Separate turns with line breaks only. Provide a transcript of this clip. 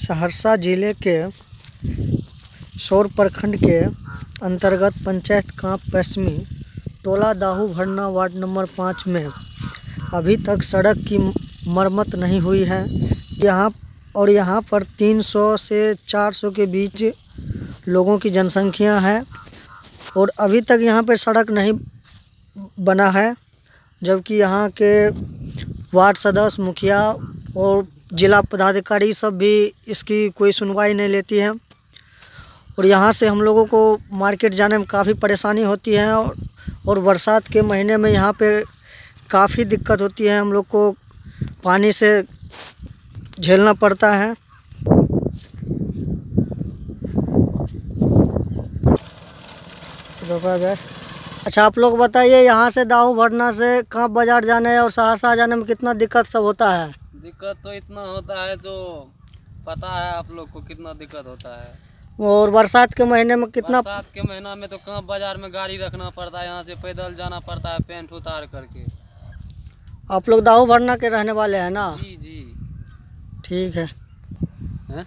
सहरसा ज़िले के शोर प्रखंड के अंतर्गत पंचायत काँप पश्चिमी टोला दाहू भरना वार्ड नंबर पाँच में अभी तक सड़क की मरम्मत नहीं हुई है। यहाँ और यहाँ पर 300 से 400 के बीच लोगों की जनसंख्या है और अभी तक यहाँ पर सड़क नहीं बना है, जबकि यहाँ के वार्ड सदस्य, मुखिया और जिला पदाधिकारी सब भी इसकी कोई सुनवाई नहीं लेती है। और यहाँ से हम लोगों को मार्केट जाने में काफ़ी परेशानी होती है और और बरसात के महीने में यहाँ पे काफ़ी दिक्कत होती है। हम लोग को पानी से झेलना पड़ता है। रोका जाए। अच्छा आप लोग बताइए, यहाँ से दाऊ भरना से कहाँ बाज़ार जाने और सहरसा जाने में कितना दिक्कत सब होता है?
दिक्कत तो इतना होता है जो पता है आप लोग को कितना दिक्कत होता है।
और बरसात के महीने में कितना
बरसात के महीना में तो कहाँ बाज़ार में गाड़ी रखना पड़ता है यहाँ से पैदल जाना पड़ता है पेंट उतार करके।
आप लोग दाऊ भरना के रहने वाले हैं ना?
जी जी।
ठीक है।
हैं?